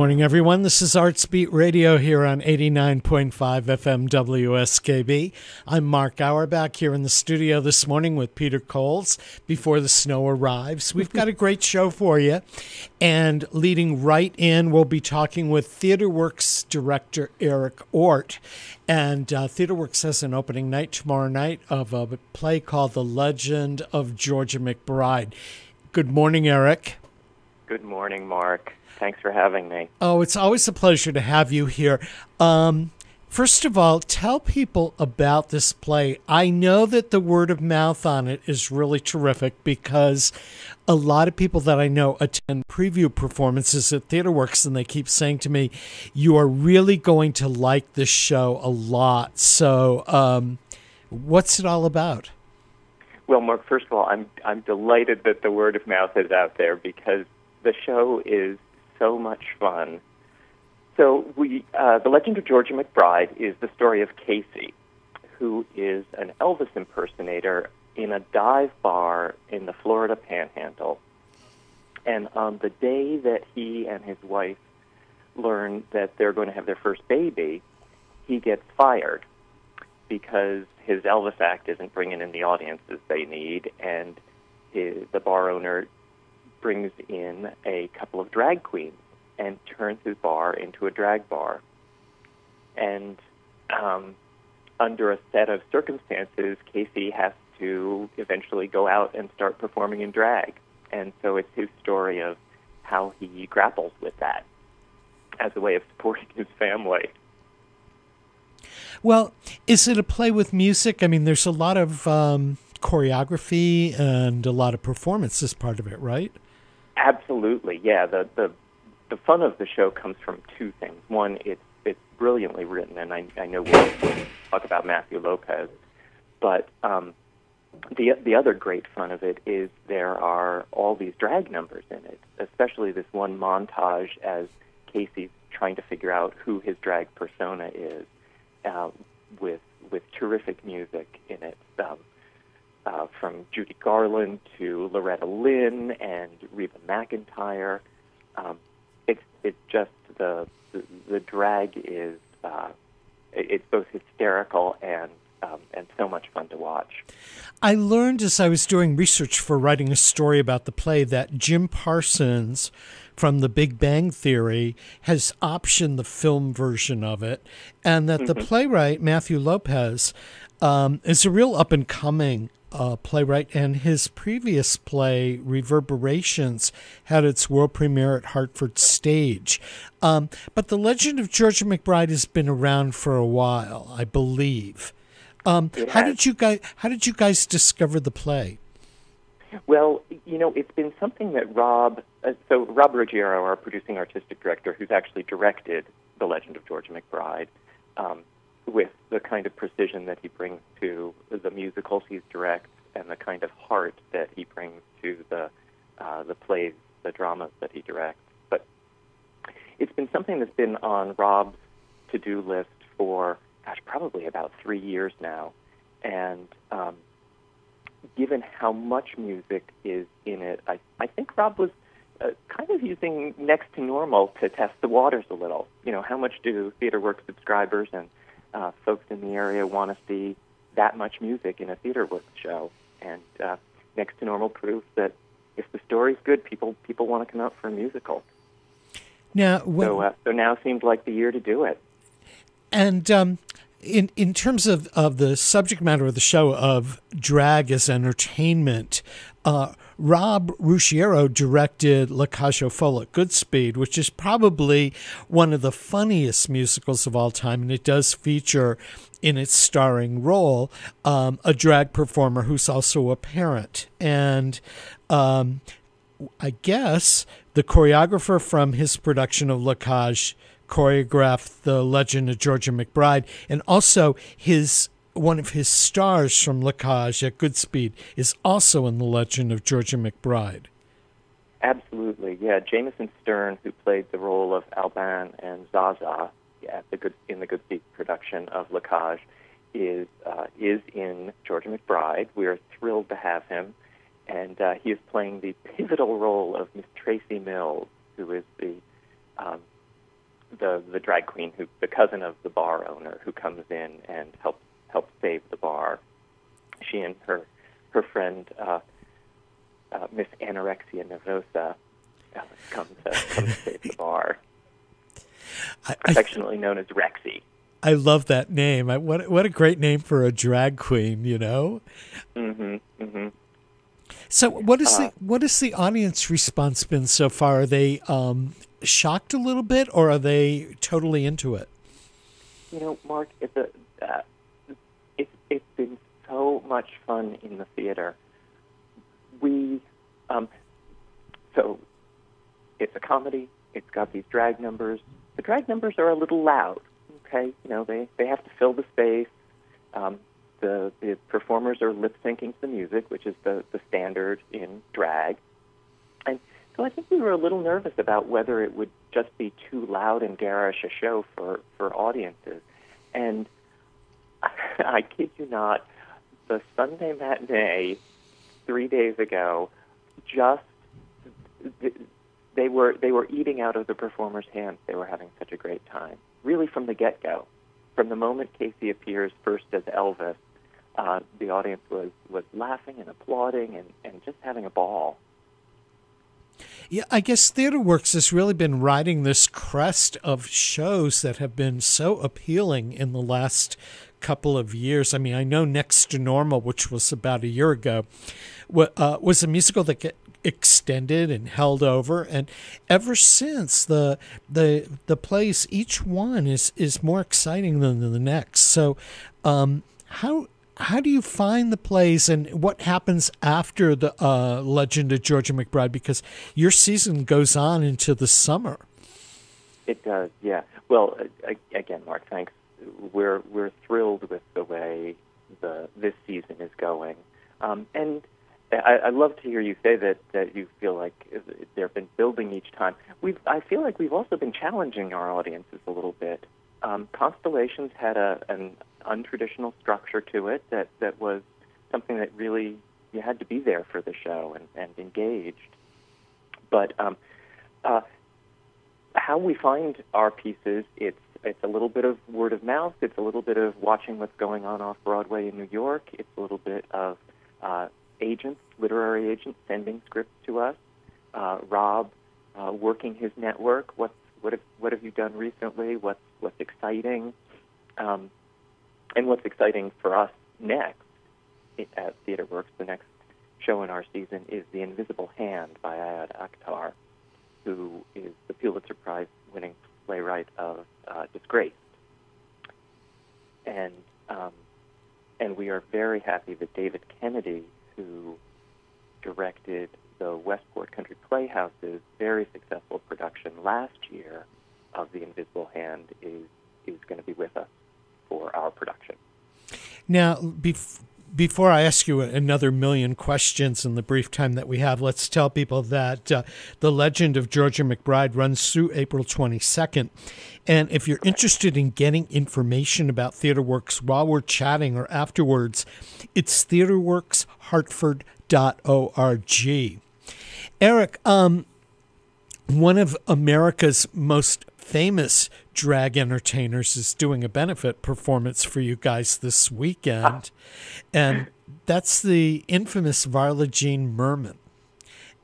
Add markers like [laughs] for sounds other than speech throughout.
Morning, everyone. This is Arts Beat Radio here on 89.5 FM WSKB. I'm Mark Auerbach here in the studio this morning with Peter Coles before the snow arrives. We've got a great show for you. And leading right in, we'll be talking with TheatreWorks director Eric Ort. And uh, TheatreWorks has an opening night tomorrow night of a play called The Legend of Georgia McBride. Good morning, Eric. Good morning, Mark. Thanks for having me. Oh, it's always a pleasure to have you here. Um, first of all, tell people about this play. I know that the word of mouth on it is really terrific because a lot of people that I know attend preview performances at TheatreWorks and they keep saying to me, You are really going to like this show a lot. So, um, what's it all about? Well, Mark, first of all, I'm I'm delighted that the word of mouth is out there because the show is so much fun. So we, uh, the Legend of Georgia McBride is the story of Casey, who is an Elvis impersonator in a dive bar in the Florida Panhandle. And on the day that he and his wife learn that they're going to have their first baby, he gets fired because his Elvis act isn't bringing in the audiences they need, and his, the bar owner brings in a couple of drag queens and turns his bar into a drag bar. And um, under a set of circumstances, Casey has to eventually go out and start performing in drag. And so it's his story of how he grapples with that as a way of supporting his family. Well, is it a play with music? I mean, there's a lot of um, choreography and a lot of performance as part of it, right? Absolutely, yeah. The the the fun of the show comes from two things. One, it's it's brilliantly written, and I, I know we'll talk about Matthew Lopez, but um, the the other great fun of it is there are all these drag numbers in it, especially this one montage as Casey's trying to figure out who his drag persona is, uh, with with terrific music in it. Um, uh, from Judy Garland to Loretta Lynn and Reba McEntire. Um, it's it's just the the, the drag is uh, it's both hysterical and um, and so much fun to watch. I learned as I was doing research for writing a story about the play that Jim Parsons from The Big Bang Theory has optioned the film version of it, and that mm-hmm. the playwright Matthew Lopez um, is a real up and coming uh, playwright, and his previous play, Reverberations, had its world premiere at Hartford Stage. Um, but The Legend of Georgia McBride has been around for a while, I believe. Um, how did you guys How did you guys discover the play? Well, you know, it's been something that Rob, uh, so Rob Ruggiero, our producing artistic director, who's actually directed The Legend of Georgia McBride, um, with the kind of precision that he brings to the musicals he's directs and the kind of heart that he brings to the uh, the plays, the dramas that he directs. But it's been something that's been on Rob's to-do list for, gosh, probably about three years now. And um, given how much music is in it, I, I think Rob was uh, kind of using next to normal to test the waters a little. You know, how much do TheatreWorks subscribers and uh, folks in the area want to see that much music in a theater TheatreWorks show. And uh, next to normal proof that if the story's good, people people want to come out for a musical. Now, when, so uh, so now seems like the year to do it. And um, in in terms of, of the subject matter of the show of drag as entertainment, uh, Rob Ruggiero directed La Cage aux Folles at Goodspeed, which is probably one of the funniest musicals of all time, and it does feature in its starring role um, a drag performer who's also a parent. And um, I guess the choreographer from his production of La Cage choreographed The Legend of Georgia McBride, and also his one of his stars from La Cage at Goodspeed is also in The Legend of Georgia McBride. Absolutely, yeah. Jamison Stern, who played the role of Albin and Zaza at the good in the Goodspeed production of La Cage, is uh, is in Georgia McBride. We are thrilled to have him, and uh, he is playing the pivotal role of Miss Tracy Mills, who is the um, the the drag queen who the cousin of the bar owner who comes in and helps helps save the bar. She and her her friend uh, uh, Miss Anorexia Nervosa uh, come to come to save the bar. [laughs] I, I, Affectionately known as Rexy. I love that name. I, what what a great name for a drag queen, you know. Mm-hmm. Mm-hmm. So, what is the what has the audience response been so far? Are they um, shocked a little bit, or are they totally into it? You know, Mark, it's a uh, it's it's been so much fun in the theater. We um, so it's a comedy. It's got these drag numbers. The drag numbers are a little loud. Okay, you know they they have to fill the space. Um, the the performers are lip syncing to the music, which is the the standard in drag. So I think we were a little nervous about whether it would just be too loud and garish a show for for audiences. And [laughs] I kid you not, the Sunday matinee three days ago just they were they were eating out of the performers' hands. They were having such a great time, really from the get go. From the moment Casey appears first as Elvis, uh, the audience was was laughing and applauding and, and just having a ball. Yeah, I guess TheaterWorks has really been riding this crest of shows that have been so appealing in the last couple of years. I mean, I know Next to Normal, which was about a year ago, uh, was a musical that extended and held over, and ever since the the the plays, each one is is more exciting than the next. So, um, how how do you find the plays and what happens after the uh, Legend of Georgia McBride? Because your season goes on into the summer. It does, yeah. Well, again, Mark, thanks. We're we're thrilled with the way the this season is going, um, and I, I love to hear you say that that you feel like they've been building each time. We've I feel like we've also been challenging our audiences a little bit. Um, Constellations had a an untraditional structure to it that that was something that really you had to be there for the show and, and engaged. But um, uh, how we find our pieces, it's it's a little bit of word of mouth. It's a little bit of watching what's going on off Broadway in New York. It's a little bit of uh, agents, literary agents, sending scripts to us. Uh, Rob uh, working his network. What's what have what have you done recently? What's what's exciting? Um, and what's exciting for us next at TheaterWorks, the next show in our season is The Invisible Hand by Ayad Akhtar, who is the Pulitzer Prize winning playwright of uh, Disgraced. And um, and we are very happy that David Kennedy, who directed the Westport Country Playhouse's very successful production last year of The Invisible Hand, is is going to be with us for our production. Now, bef- before I ask you another million questions in the brief time that we have, let's tell people that uh, The Legend of Georgia McBride runs through April 22nd. And if you're interested in getting information about TheaterWorks while we're chatting or afterwards, it's theaterworkshartford.org. Eric, um, one of America's most famous drag entertainers is doing a benefit performance for you guys this weekend. [laughs] And that's the infamous Varla Jean Merman.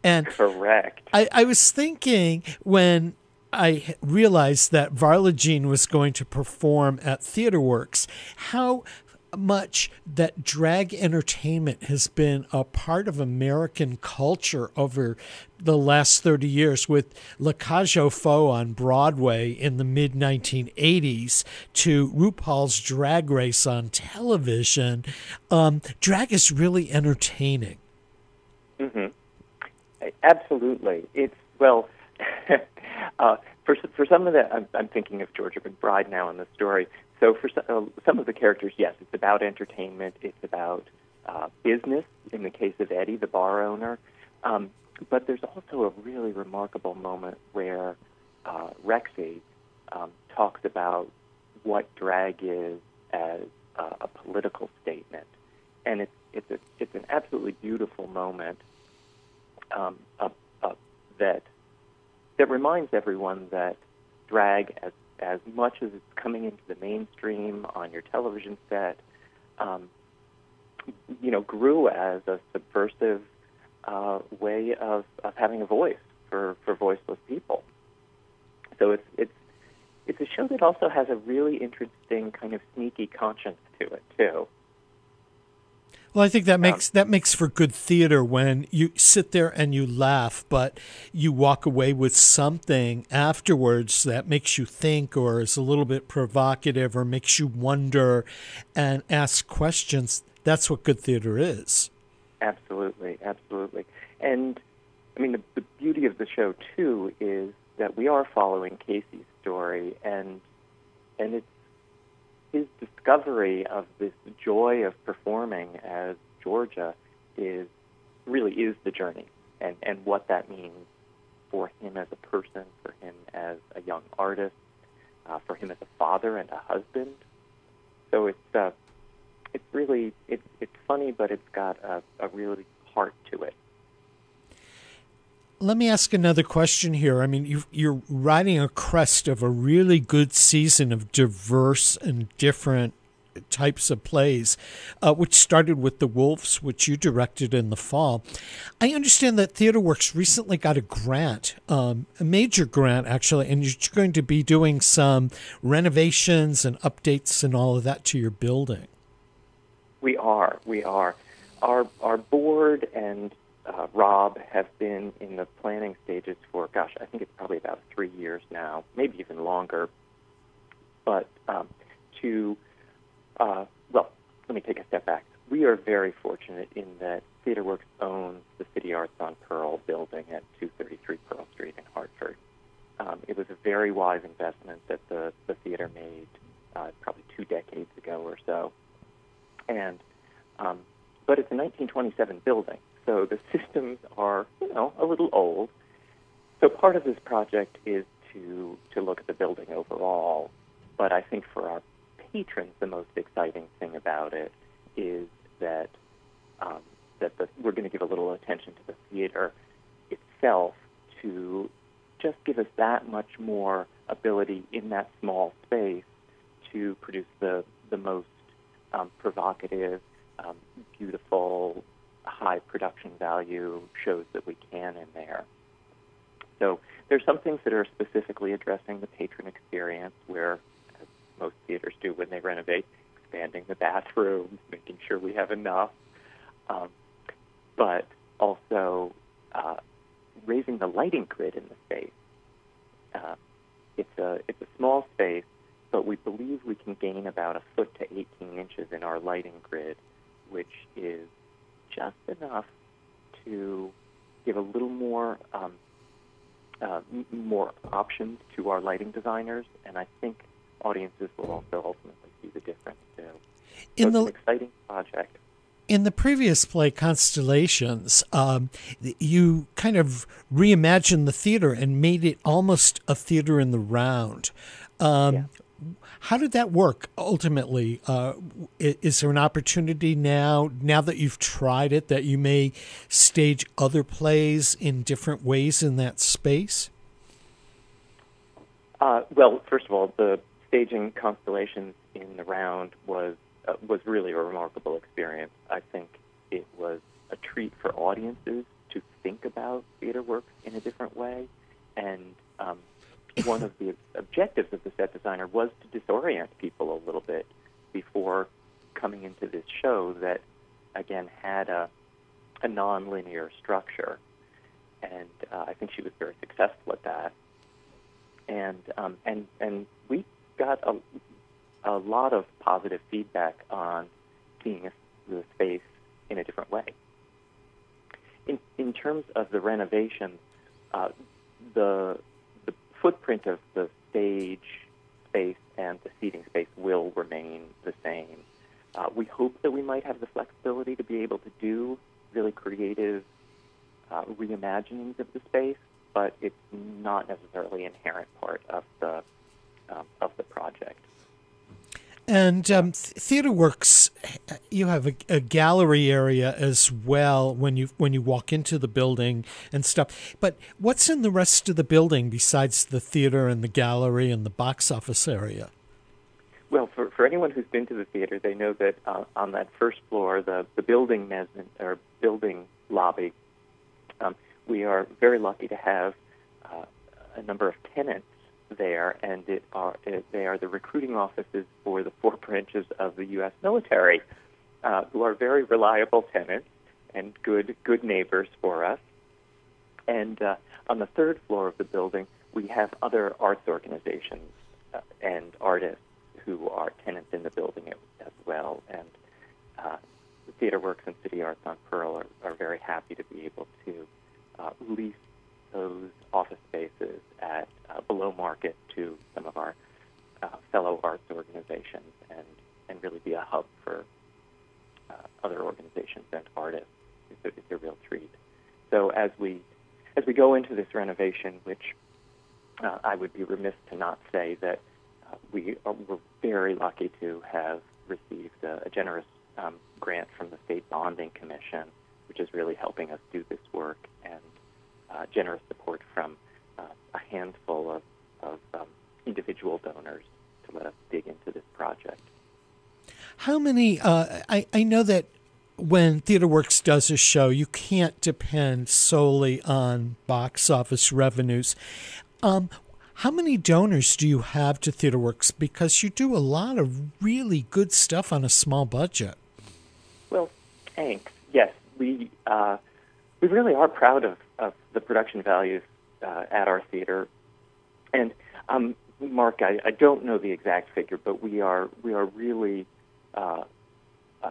And correct. I, I was thinking when I realized that Varla Jean was going to perform at TheaterWorks, how much that drag entertainment has been a part of American culture over the last 30 years with La Cage aux Folles on Broadway in the mid 1980s to RuPaul's Drag Race on television. Um, drag is really entertaining. Mm-hmm. Absolutely. It's, well, [laughs] uh, for, for some of the, I'm, I'm thinking of Georgia McBride now in the story. So for some, uh, some of the characters, yes, it's about entertainment. It's about uh, business. In the case of Eddie, the bar owner, um, but there's also a really remarkable moment where uh, Rexy um, talks about what drag is as uh, a political statement, and it's it's a, it's an absolutely beautiful moment um, uh, uh, that that reminds everyone that drag as as much as it's coming into the mainstream on your television set, um, you know, grew as a subversive uh, way of, of having a voice for, for voiceless people. So it's it's it's a show that also has a really interesting kind of sneaky conscience to it too. Well, I think that makes that makes for good theater when you sit there and you laugh, but you walk away with something afterwards that makes you think, or is a little bit provocative, or makes you wonder and ask questions. That's what good theater is. Absolutely, absolutely. And I mean, the, the beauty of the show too is that we are following Casey's story, and and it's his discovery of this joy of performing as Georgia is really is the journey and, and what that means for him as a person, for him as a young artist, uh, for him as a father and a husband. So it's uh, it's really it's it's funny, but it's got a, a really heart to it let me ask another question here. I mean, you, are riding a crest of a really good season of diverse and different types of plays, uh, which started with The Wolves, which you directed in the fall. I understand that TheaterWorks recently got a grant, um, a major grant actually, and you're going to be doing some renovations and updates and all of that to your building. We are. We are. Our our board and uh, Rob have been in the planning stages for, gosh, I think it's probably about three years now, maybe even longer. But um, to, uh, well, let me take a step back. We are very fortunate in that TheaterWorks owns the City Arts on Pearl building at 233 Pearl Street in Hartford. Um, it was a very wise investment that the, the theater made uh, probably two decades ago or so. And um, but it's a 1927 building, so the systems are, you know, a little old. So part of this project is to to look at the building overall. But I think for our patrons, the most exciting thing about it is that um, that the, we're going to give a little attention to the theater itself to just give us that much more ability in that small space to produce the the most um, provocative, um, beautiful, high production value shows that we can in there. So there's some things that are specifically addressing the patron experience, where most theaters do when they renovate, expanding the bathrooms, making sure we have enough, um, but also uh, raising the lighting grid in the space. Uh, it's a it's a small space, but we believe we can gain about a foot to 18 inches in our lighting grid, which is just enough to give a little more um, uh, more options to our lighting designers, and I think audiences will also ultimately see the difference too. So in the, an exciting project. In the previous play, Constellations, um, you kind of reimagined the theater and made it almost a theater in the round. Um, yeah. How did that work ultimately? Uh, is there an opportunity now, now that you've tried it, that you may stage other plays in different ways in that space? Uh, well, first of all, the staging constellations in the round was uh, was really a remarkable experience. I think it was a treat for audiences to think about theater work in a different way, and um, one of the objectives of the set designer was to disorient people a little bit before coming into this show that, again, had a, a nonlinear structure. And uh, I think she was very successful at that. And um, and and we got a, a lot of positive feedback on seeing the space in a different way. In in terms of the renovation, uh, the footprint of the stage space and the seating space will remain the same. Uh, we hope that we might have the flexibility to be able to do really creative uh, reimaginings of the space, but it's not necessarily an inherent part of the um, of the project. And um, TheatreWorks, you have a, a, gallery area as well when you when you walk into the building and stuff. But what's in the rest of the building besides the theater and the gallery and the box office area? Well, for, for anyone who's been to the theater, they know that uh, on that first floor, the, the building mezzanine or building lobby, um, we are very lucky to have uh, a number of tenants there, and it are, it, they are the recruiting offices for the four [laughs] branches of the U.S. military, uh, who are very reliable tenants and good good neighbors for us. And uh, on the third floor of the building, we have other arts organizations uh, and artists who are tenants in the building as well. And uh, TheatreWorks and City Arts on Pearl are, are very happy to be able to uh, lease those office spaces at uh, below market to some of our uh, fellow arts organizations and, and really be a hub for uh, other organizations and artists. It's a, it's a real treat. So as we as we go into this renovation, which uh, I would be remiss to not say that uh, we are, we're very lucky to have received a, a generous um, grant from the State Bonding Commission, which is really helping us do this work and generous support from uh, a handful of, of um, individual donors to let us dig into this project. How many? Uh, I, I know that when TheatreWorks does a show, you can't depend solely on box office revenues. Um, how many donors do you have to TheatreWorks? Because you do a lot of really good stuff on a small budget. Well, thanks. Yes, we uh, we really are proud of, of the production values uh, at our theater. And um, Mark, I, I, don't know the exact figure, but we are we are really uh,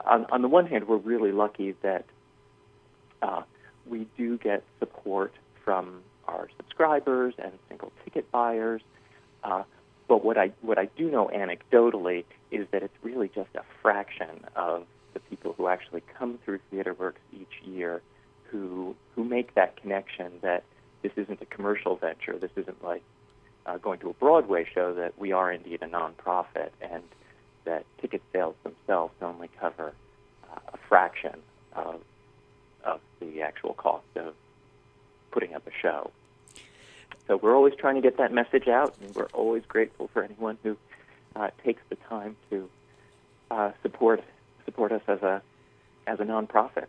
on, on the one hand, we're really lucky that uh, we do get support from our subscribers and single ticket buyers. Uh, but what I what I do know anecdotally is that it's really just a fraction of the people who actually come through TheaterWorks each year who who make that connection that this isn't a commercial venture. This isn't like uh, going to a Broadway show. That we are indeed a nonprofit, and that ticket sales themselves only cover uh, a fraction of of the actual cost of putting up a show. So we're always trying to get that message out, and we're always grateful for anyone who uh, takes the time to uh, support support us as a as a nonprofit.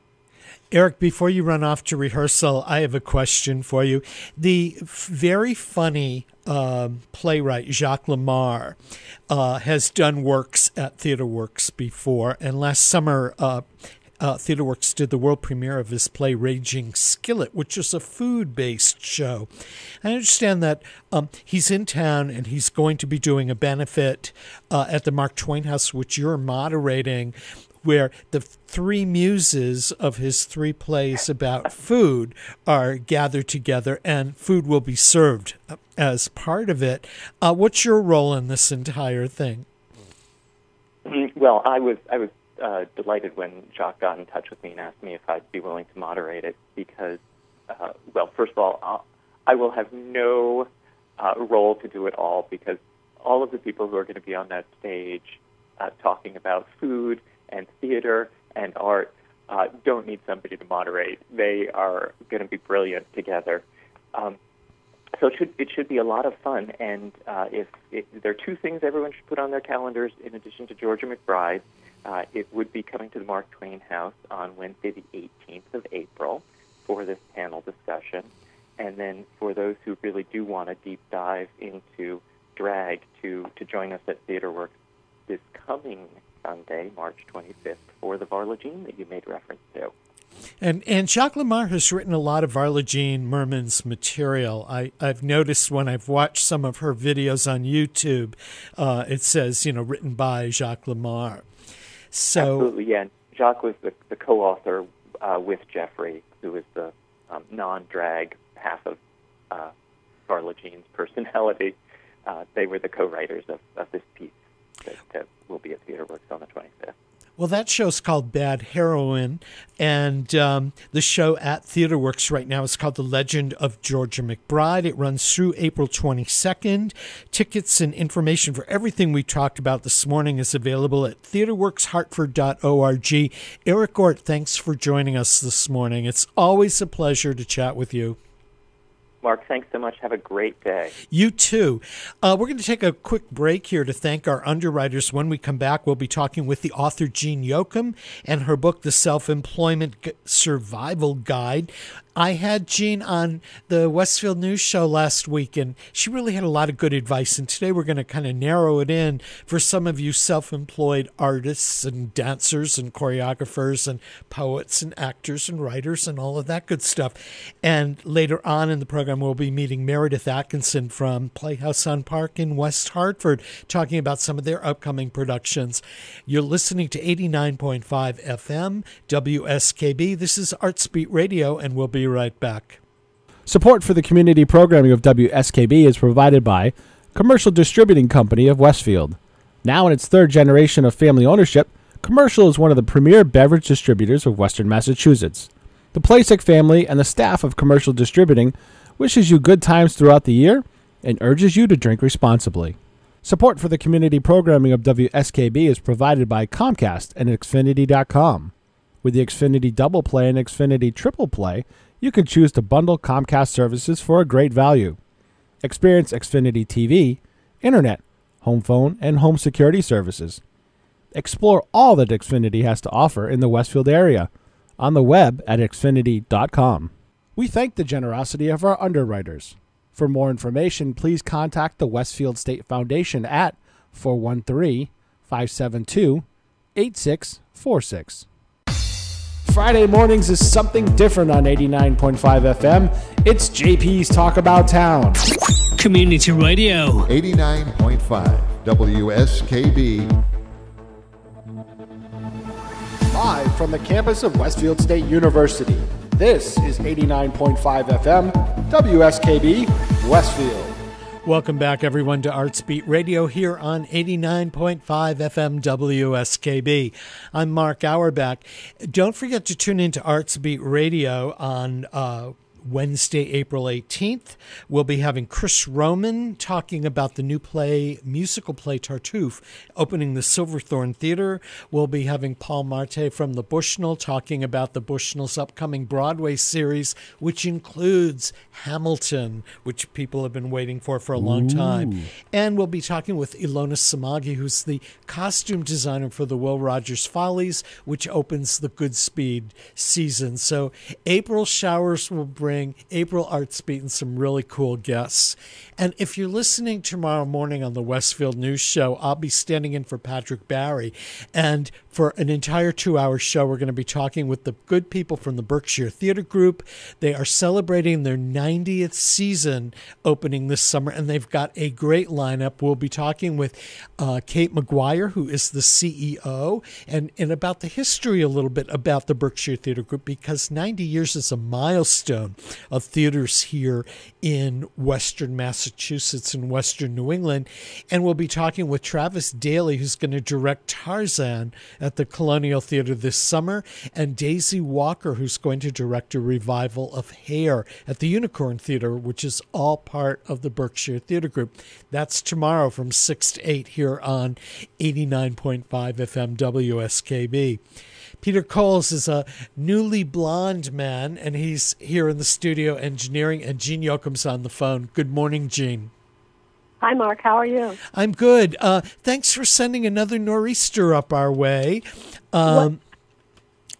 Eric, before you run off to rehearsal, I have a question for you. The very funny um, playwright Jacques Lamarre uh, has done works at TheatreWorks before, and last summer uh, uh, TheatreWorks did the world premiere of his play Raging Skillet, which is a food based show. I understand that um, he's in town and he's going to be doing a benefit uh, at the Mark Twain House, which you're moderating where the three muses of his three plays about food are gathered together and food will be served as part of it. Uh, what's your role in this entire thing? Mm-hmm. Well, I was I was uh, delighted when Jacques got in touch with me and asked me if I'd be willing to moderate it because, uh, well, first of all, I'll, I will have no uh, role to do it all because all of the people who are going to be on that stage uh, talking about food and theater and art uh, don't need somebody to moderate. They are going to be brilliant together. Um, so it should it should be a lot of fun. And uh, if, there are two things everyone should put on their calendars in addition to Georgia McBride, uh, it would be coming to the Mark Twain House on Wednesday, the 18th of April, for this panel discussion. And then for those who really do want a deep dive into drag, to to join us at TheatreWorks this coming Sunday, March 25th, for the Varla Jean that you made reference to. And and Jacques Lamarre has written a lot of Varla Jean Merman's material. I, I've noticed when I've watched some of her videos on YouTube, uh, it says, you know, written by Jacques Lamarre. So Absolutely, yeah. Jacques was the, the co-author uh, with Jeffrey, who is the um, non-drag half of uh, Varla Jean's personality. Uh, they were the co-writers of, of this piece that, that will be at TheatreWorks on the 25th. Well, that show's called Bad Heroine, and um, the show at TheaterWorks right now is called The Legend of Georgia McBride. It runs through April 22nd. Tickets and information for everything we talked about this morning is available at theaterworkshartford.org. Eric Ort, thanks for joining us this morning. It's always a pleasure to chat with you. Mark, thanks so much. Have a great day. You too. Uh, we're going to take a quick break here to thank our underwriters. When we come back, we'll be talking with the author Jean Yoakum and her book, The Self Employment Survival Guide. I had Jean on the Westfield News Show last week, and she really had a lot of good advice. And today we're going to kind of narrow it in for some of you self employed artists and dancers and choreographers and poets and actors and writers and all of that good stuff. And later on in the program, we'll be meeting Meredith Atkinson from Playhouse on Park in West Hartford, talking about some of their upcoming productions. You're listening to 89.5 FM, WSKB. This is Artsbeat Radio, and we'll be right back. Support for the community programming of WSKB is provided by Commercial Distributing Company of Westfield. Now in its third generation of family ownership, Commercial is one of the premier beverage distributors of Western Massachusetts. The Plasick family and the staff of Commercial Distributing wishes you good times throughout the year and urges you to drink responsibly. Support for the community programming of WSKB is provided by Comcast and Xfinity.com. With the Xfinity Double Play and Xfinity Triple Play, you can choose to bundle Comcast services for a great value. Experience Xfinity TV, Internet, home phone, and home security services. Explore all that Xfinity has to offer in the Westfield area on the web at xfinity.com. We thank the generosity of our underwriters. For more information, please contact the Westfield State Foundation at 413 572 8646. Friday mornings is something different on 89.5 FM. It's JP's Talk About Town. Community Radio. 89.5 WSKB. Live from the campus of Westfield State University. This is 89.5 FM, WSKB, Westfield. Welcome back, everyone, to Artsbeat Radio here on 89.5 FM WSKB. I'm Mark Auerbach. Don't forget to tune into Artsbeat Radio on uh, Wednesday, April 18th. We'll be having Chris Roman talking about the new play, musical play Tartuffe, opening the Silverthorne Theater. We'll be having Paul Marte from the Bushnell talking about the Bushnell's upcoming Broadway series, which includes Hamilton, which people have been waiting for for a long time. And we'll be talking with Ilona Somogyi, who's the costume designer for the Will Rogers Follies, which opens the Goodspeed season. So April showers will bring April Artsbeat and some really cool guests. And if you're listening tomorrow morning on the Westfield News Show, I'll be standing in for Patrick Barry. And for an entire two hour show, we're going to be talking with the good people from the Berkshire Theater Group. They are celebrating their 90th season opening this summer, and they've got a great lineup. We'll be talking with uh, Kate Maguire, who is the CEO, and, and about the history a little bit about the Berkshire Theater Group, because 90 years is a milestone of theaters here in Western Massachusetts and Western New England. And we'll be talking with Travis Daly, who's going to direct Tarzan at the Colonial Theater this summer, and Daisy Walker, who's going to direct a revival of Hair at the Unicorn Theater, which is all part of the Berkshire Theater Group. That's tomorrow from 6 to 8 here on 89.5 FM WSKB. Peter Coles is a newly blonde man, and he's here in the studio engineering, and Jean Yoakum's on the phone. Good morning, Jean. Hi, Mark. How are you? I'm good. Uh, thanks for sending another nor'easter up our way. Um,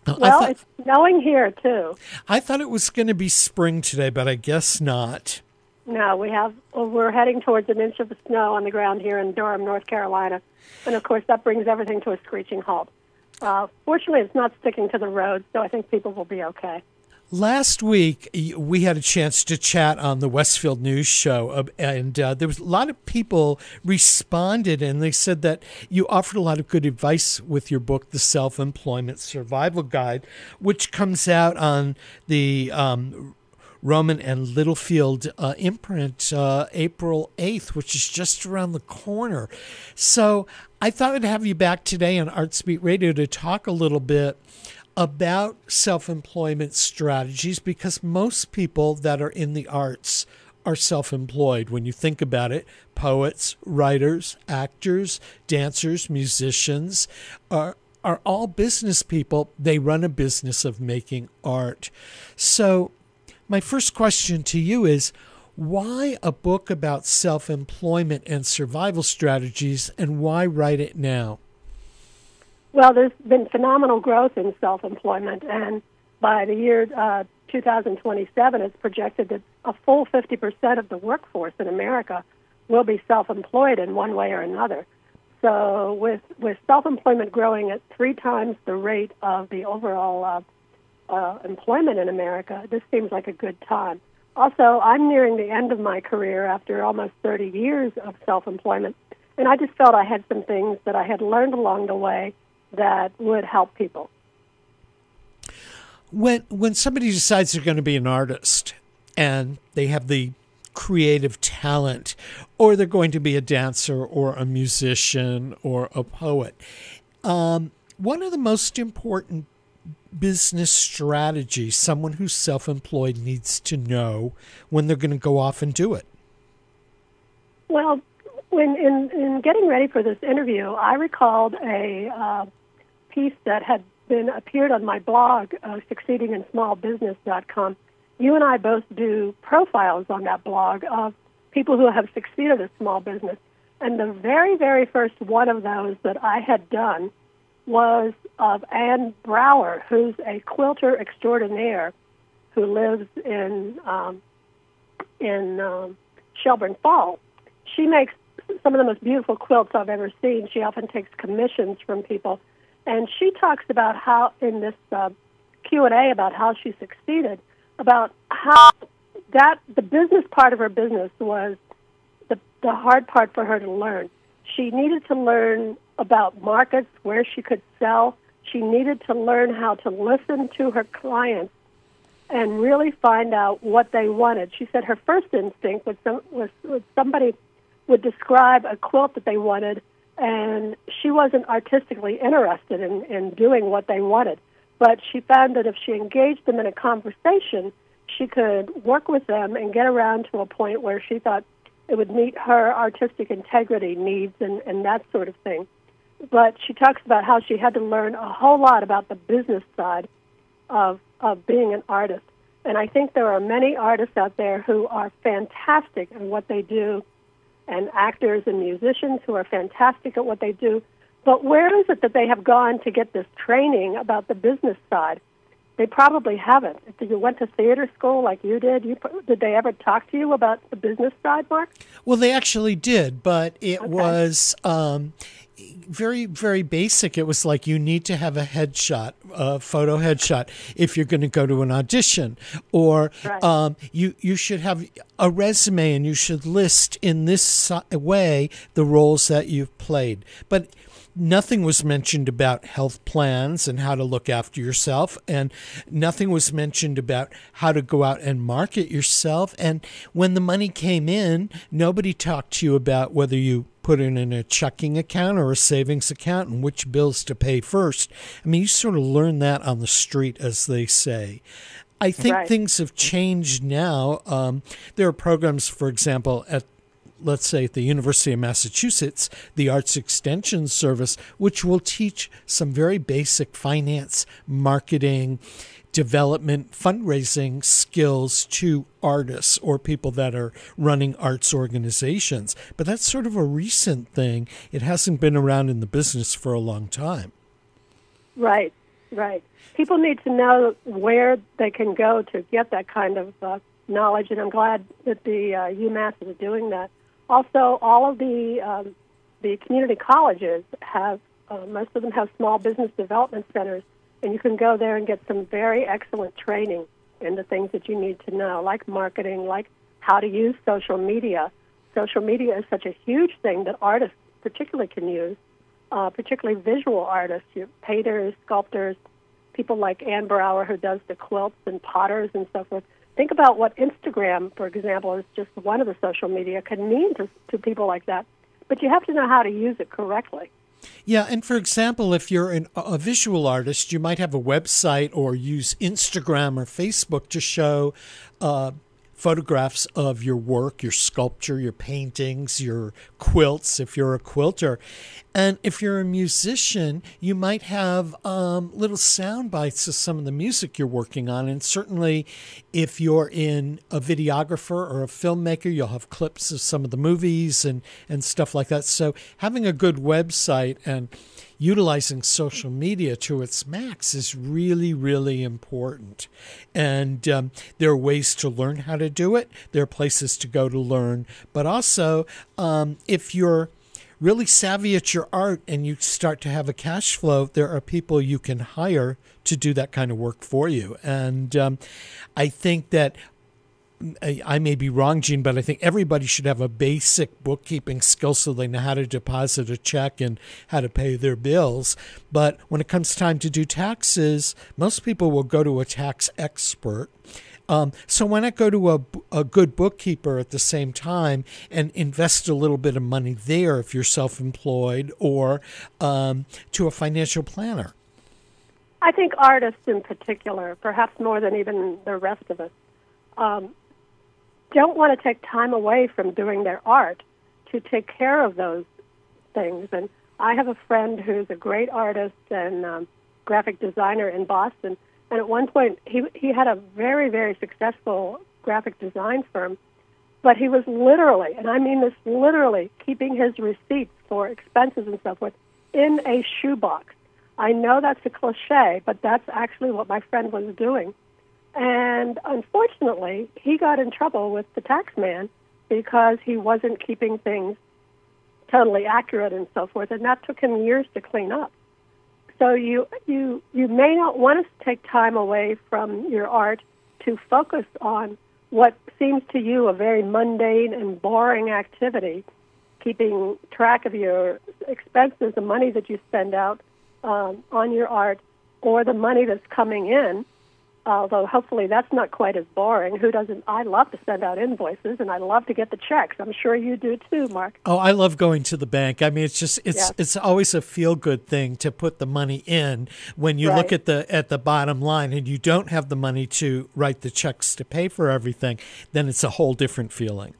well, thought, it's snowing here, too. I thought it was going to be spring today, but I guess not. No, we have. Well, we're heading towards an inch of snow on the ground here in Durham, North Carolina, and of course that brings everything to a screeching halt. Uh, fortunately, it's not sticking to the road, so I think people will be okay. Last week, we had a chance to chat on the Westfield News Show, and uh, there was a lot of people responded, and they said that you offered a lot of good advice with your book, The Self Employment Survival Guide, which comes out on the um, Rowman and Littlefield uh, imprint uh, April 8th, which is just around the corner. So I thought I'd have you back today on Artsbeat Radio to talk a little bit about self employment strategies because most people that are in the arts are self employed. When you think about it, poets, writers, actors, dancers, musicians are, are all business people. They run a business of making art. So, my first question to you is why a book about self employment and survival strategies, and why write it now? Well, there's been phenomenal growth in self employment, and by the year uh, 2027, it's projected that a full 50% of the workforce in America will be self employed in one way or another. So, with, with self employment growing at three times the rate of the overall uh, uh, employment in America, this seems like a good time. Also, I'm nearing the end of my career after almost 30 years of self employment, and I just felt I had some things that I had learned along the way that would help people. When when somebody decides they're going to be an artist and they have the creative talent, or they're going to be a dancer or a musician or a poet, um, one of the most important business strategy someone who's self employed needs to know when they're going to go off and do it? Well, when in, in getting ready for this interview, I recalled a uh, piece that had been appeared on my blog, uh, succeedinginsmallbusiness.com. You and I both do profiles on that blog of people who have succeeded in small business. And the very, very first one of those that I had done was of Anne Brower, who's a quilter extraordinaire who lives in um, in um, Shelburne Falls. She makes some of the most beautiful quilts I've ever seen. She often takes commissions from people, and she talks about how in this uh, Q and A about how she succeeded, about how that the business part of her business was the the hard part for her to learn. She needed to learn about markets where she could sell. She needed to learn how to listen to her clients and really find out what they wanted. She said her first instinct was, some, was, was somebody would describe a quilt that they wanted, and she wasn't artistically interested in, in doing what they wanted. But she found that if she engaged them in a conversation, she could work with them and get around to a point where she thought it would meet her artistic integrity needs and, and that sort of thing but she talks about how she had to learn a whole lot about the business side of of being an artist. And I think there are many artists out there who are fantastic at what they do, and actors and musicians who are fantastic at what they do. But where is it that they have gone to get this training about the business side? They probably haven't. If you went to theater school like you did, you, did they ever talk to you about the business side, Mark? Well, they actually did, but it okay. was um, very very basic. It was like you need to have a headshot a photo headshot if you're going to go to an audition. Or right. um, you you should have a resume and you should list in this way the roles that you've played. But nothing was mentioned about health plans and how to look after yourself and nothing was mentioned about how to go out and market yourself. And when the money came in nobody talked to you about whether you put it in a checking account or a savings account and which bills to pay first. I mean, you sort of learn that on the street, as they say. I think right. things have changed now. Um, there are programs, for example, at let's say at the University of Massachusetts, the Arts Extension Service, which will teach some very basic finance, marketing, development fundraising skills to artists or people that are running arts organizations. But that's sort of a recent thing. It hasn't been around in the business for a long time. Right, right. People need to know where they can go to get that kind of uh, knowledge, and I'm glad that the uh, UMass is doing that. Also, all of the um, the community colleges have uh, most of them have small business development centers and you can go there and get some very excellent training in the things that you need to know, like marketing, like how to use social media. Social media is such a huge thing that artists particularly can use, uh, particularly visual artists, you painters, sculptors, people like Ann Brower who does the quilts and potters and so forth. Think about what Instagram, for example, is just one of the social media can mean to, to people like that. But you have to know how to use it correctly. Yeah, and for example, if you're an, a visual artist, you might have a website or use Instagram or Facebook to show uh, photographs of your work, your sculpture, your paintings, your quilts, if you're a quilter. And if you're a musician, you might have um, little sound bites of some of the music you're working on. And certainly, if you're in a videographer or a filmmaker, you'll have clips of some of the movies and, and stuff like that. So, having a good website and utilizing social media to its max is really, really important. And um, there are ways to learn how to do it, there are places to go to learn. But also, um, if you're really savvy at your art and you start to have a cash flow, there are people you can hire to do that kind of work for you. And um, I think that I may be wrong, Gene, but I think everybody should have a basic bookkeeping skill so they know how to deposit a check and how to pay their bills. But when it comes time to do taxes, most people will go to a tax expert. Um, so why not go to a, a good bookkeeper at the same time and invest a little bit of money there if you're self-employed or um, to a financial planner? I think artists in particular, perhaps more than even the rest of us, um, don't want to take time away from doing their art to take care of those things. And I have a friend who's a great artist and um, graphic designer in Boston. And at one point, he he had a very very successful graphic design firm, but he was literally, and I mean this literally, keeping his receipts for expenses and so forth in a shoebox. I know that's a cliche, but that's actually what my friend was doing. And unfortunately, he got in trouble with the tax man because he wasn't keeping things totally accurate and so forth, and that took him years to clean up. So you you you may not want to take time away from your art to focus on what seems to you a very mundane and boring activity, keeping track of your expenses, the money that you spend out um, on your art, or the money that's coming in although hopefully that's not quite as boring. Who doesn't? I love to send out invoices and I love to get the checks. I'm sure you do too, Mark. Oh, I love going to the bank. I mean, it's just it's yes. it's always a feel good thing to put the money in when you right. look at the at the bottom line and you don't have the money to write the checks to pay for everything. Then it's a whole different feeling.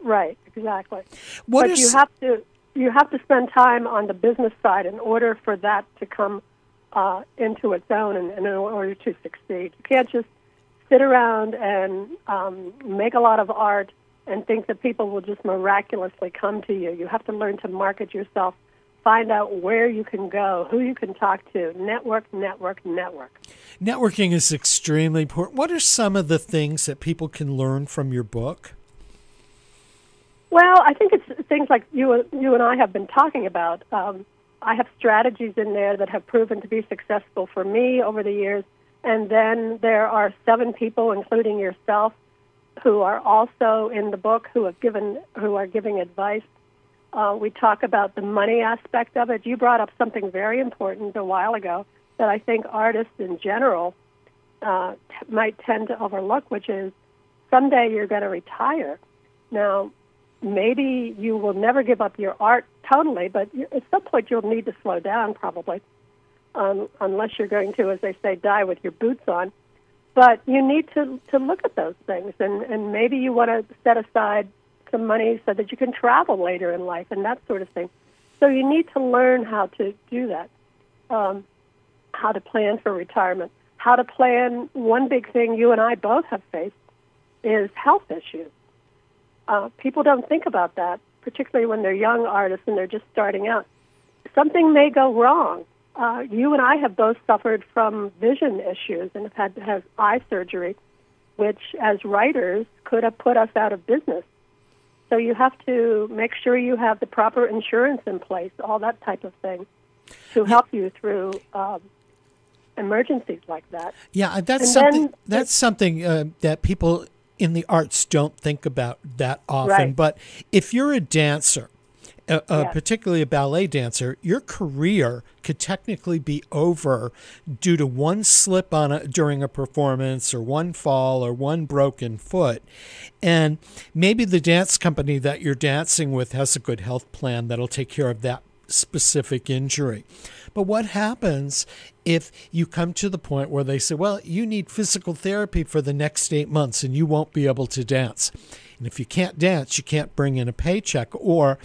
Right. Exactly. What but is... you have to you have to spend time on the business side in order for that to come uh, into its own in, in order to succeed. You can't just sit around and um, make a lot of art and think that people will just miraculously come to you. You have to learn to market yourself, find out where you can go, who you can talk to, network, network, network. Networking is extremely important. What are some of the things that people can learn from your book? Well, I think it's things like you you and I have been talking about. Um, I have strategies in there that have proven to be successful for me over the years. And then there are seven people, including yourself, who are also in the book who have given who are giving advice. Uh, we talk about the money aspect of it. You brought up something very important a while ago that I think artists in general uh, t- might tend to overlook, which is someday you're going to retire. Now, maybe you will never give up your art totally, but at some point you'll need to slow down probably, um, unless you're going to, as they say, die with your boots on. But you need to to look at those things, and and maybe you want to set aside some money so that you can travel later in life and that sort of thing. So you need to learn how to do that, um, how to plan for retirement, how to plan. One big thing you and I both have faced is health issues uh, people don't think about that, particularly when they're young artists and they're just starting out. Something may go wrong. Uh, you and I have both suffered from vision issues and have had to have eye surgery, which, as writers, could have put us out of business. So you have to make sure you have the proper insurance in place, all that type of thing, to help you through um, emergencies like that. Yeah, that's and something. That's something uh, that people in the arts don't think about that often. Right. But if you're a dancer uh, particularly a ballet dancer, your career could technically be over due to one slip on a, during a performance, or one fall, or one broken foot, and maybe the dance company that you're dancing with has a good health plan that'll take care of that specific injury. But what happens if you come to the point where they say, well, you need physical therapy for the next eight months and you won't be able to dance? And if you can't dance, you can't bring in a paycheck. Or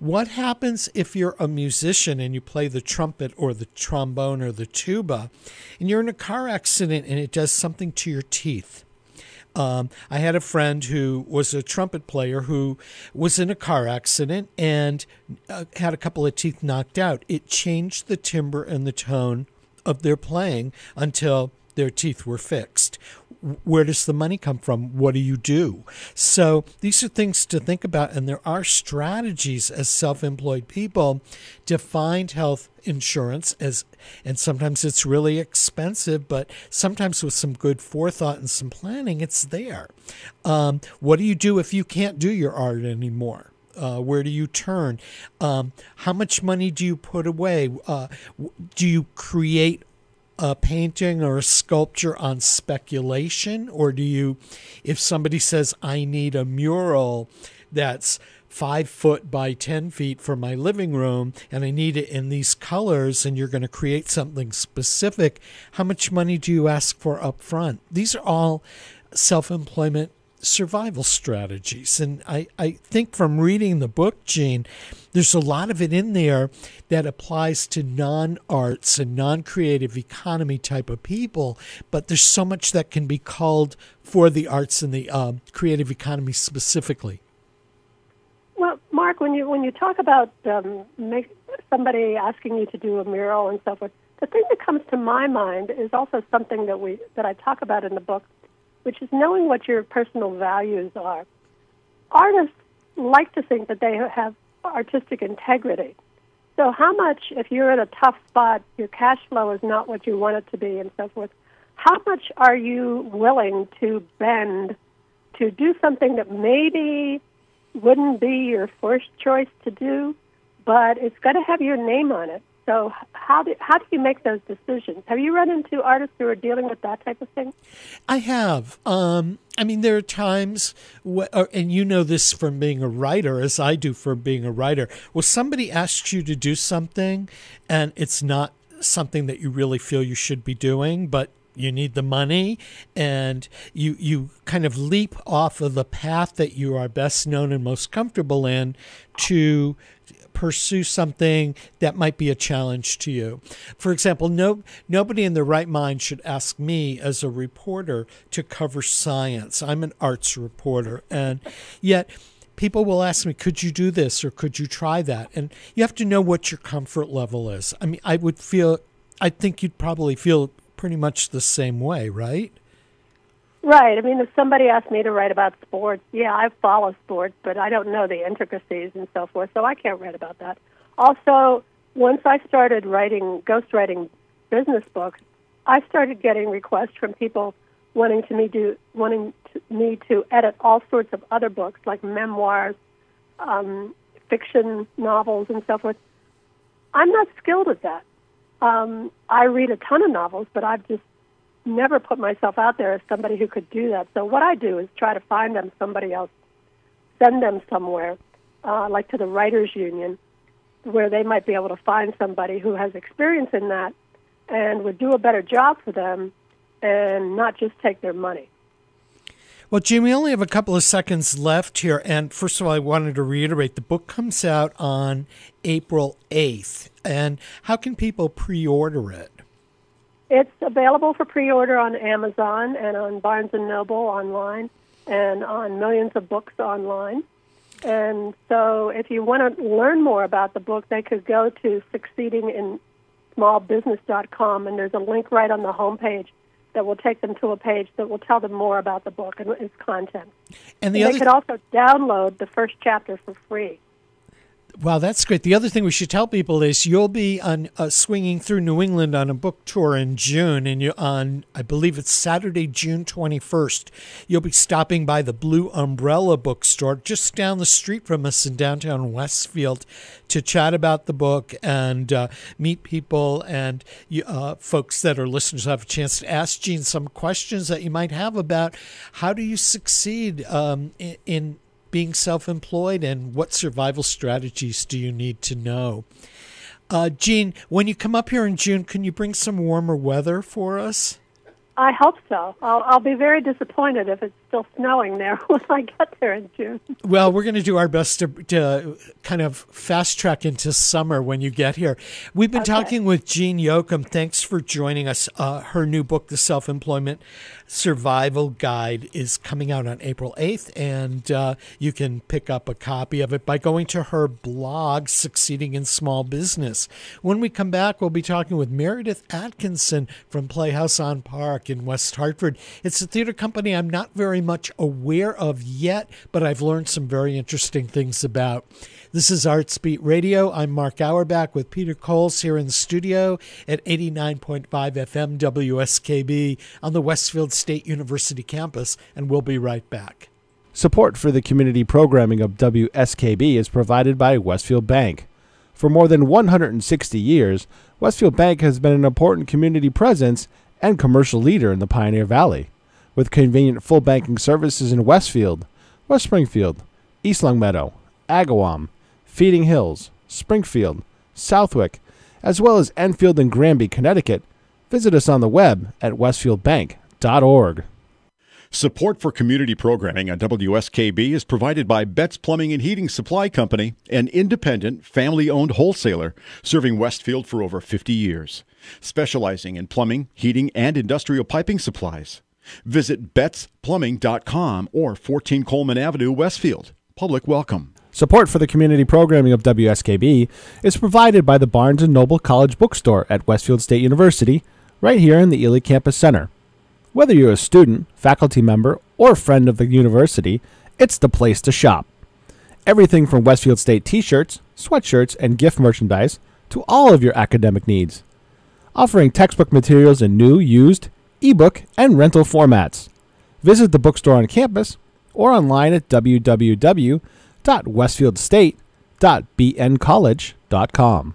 what happens if you're a musician and you play the trumpet or the trombone or the tuba and you're in a car accident and it does something to your teeth? Um, I had a friend who was a trumpet player who was in a car accident and uh, had a couple of teeth knocked out. It changed the timbre and the tone of their playing until their teeth were fixed. Where does the money come from? What do you do? So these are things to think about, and there are strategies as self-employed people to find health insurance as and sometimes it's really expensive but sometimes with some good forethought and some planning it's there um, what do you do if you can't do your art anymore uh, where do you turn um, how much money do you put away uh, do you create a painting or a sculpture on speculation or do you if somebody says i need a mural that's five foot by 10 feet for my living room and I need it in these colors and you're going to create something specific, how much money do you ask for up front? These are all self employment survival strategies. And I, I think from reading the book, Gene, there's a lot of it in there that applies to non arts and non creative economy type of people, but there's so much that can be called for the arts and the um, creative economy specifically. Well, Mark, when you when you talk about um, make somebody asking you to do a mural and so forth, the thing that comes to my mind is also something that we that I talk about in the book, which is knowing what your personal values are. Artists like to think that they have artistic integrity. So, how much, if you're in a tough spot, your cash flow is not what you want it to be, and so forth, how much are you willing to bend to do something that maybe wouldn't be your first choice to do, but it's got to have your name on it. So how do how do you make those decisions? Have you run into artists who are dealing with that type of thing? I have. Um, I mean, there are times, wh- or- and you know this from being a writer, as I do from being a writer. Well, somebody asks you to do something, and it's not something that you really feel you should be doing, but you need the money, and you you kind of leap off of the path that you are best known and most comfortable in to pursue something that might be a challenge to you. For example, no nobody in their right mind should ask me as a reporter to cover science. I'm an arts reporter and yet people will ask me, "Could you do this or could you try that?" And you have to know what your comfort level is. I mean, I would feel I think you'd probably feel pretty much the same way, right? Right. I mean, if somebody asked me to write about sports, yeah, I follow sports, but I don't know the intricacies and so forth, so I can't write about that. Also, once I started writing, ghostwriting business books, I started getting requests from people wanting to me do wanting to, me to edit all sorts of other books like memoirs, um, fiction novels, and so forth. I'm not skilled at that. Um, I read a ton of novels, but I've just never put myself out there as somebody who could do that. So what I do is try to find them somebody else, send them somewhere, uh, like to the writers union, where they might be able to find somebody who has experience in that and would do a better job for them and not just take their money. Well, Jim, we only have a couple of seconds left here. And first of all, I wanted to reiterate the book comes out on April 8th. And how can people pre order it? It's available for pre-order on Amazon and on Barnes and Noble online and on millions of books online. And so if you want to learn more about the book, they could go to succeedinginsmallbusiness.com and there's a link right on the homepage that will take them to a page that will tell them more about the book and its content. And the And they could also download the first chapter for free. Wow, that's great. The other thing we should tell people is you'll be on uh, swinging through New England on a book tour in June, and you on I believe it's Saturday, June twenty first. You'll be stopping by the Blue Umbrella Bookstore just down the street from us in downtown Westfield to chat about the book and uh, meet people and uh, folks that are listeners have a chance to ask Gene some questions that you might have about how do you succeed um, in, in being self employed and what survival strategies do you need to know? Uh, Jean, when you come up here in June, can you bring some warmer weather for us? I hope so. I'll, I'll be very disappointed if it's still snowing there [laughs] when I get there in June. Well, we're going to do our best to, to kind of fast track into summer when you get here. We've been okay. talking with Jean Yoakum. Thanks for joining us. Uh, her new book, The Self Employment Survival Guide, is coming out on April 8th, and uh, you can pick up a copy of it by going to her blog, Succeeding in Small Business. When we come back, we'll be talking with Meredith Atkinson from Playhouse on Park in West Hartford. It's a theater company I'm not very much aware of yet, but I've learned some very interesting things about. This is Arts Beat Radio. I'm Mark Auerbach with Peter Coles here in the studio at 89.5 FM WSKB on the Westfield State University campus, and we'll be right back. Support for the community programming of WSKB is provided by Westfield Bank. For more than 160 years, Westfield Bank has been an important community presence and commercial leader in the Pioneer Valley, with convenient full banking services in Westfield, West Springfield, East Longmeadow, Agawam, Feeding Hills, Springfield, Southwick, as well as Enfield and Granby, Connecticut. Visit us on the web at westfieldbank.org. Support for community programming on WSKB is provided by Betts Plumbing and Heating Supply Company, an independent, family owned wholesaler serving Westfield for over 50 years specializing in plumbing, heating, and industrial piping supplies. Visit bettsplumbing.com or 14 Coleman Avenue, Westfield. Public welcome. Support for the community programming of WSKB is provided by the Barnes & Noble College Bookstore at Westfield State University, right here in the Ely Campus Center. Whether you're a student, faculty member, or friend of the university, it's the place to shop. Everything from Westfield State t-shirts, sweatshirts, and gift merchandise to all of your academic needs offering textbook materials in new, used, ebook, and rental formats. Visit the bookstore on campus or online at www.westfieldstate.bncollege.com.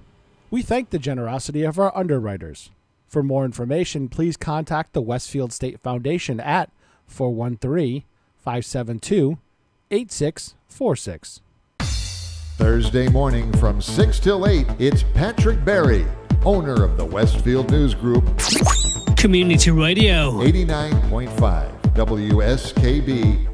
We thank the generosity of our underwriters. For more information, please contact the Westfield State Foundation at 413 572 8646. Thursday morning from 6 till 8, it's Patrick Berry owner of the Westfield News Group. Community Radio. 89.5 WSKB.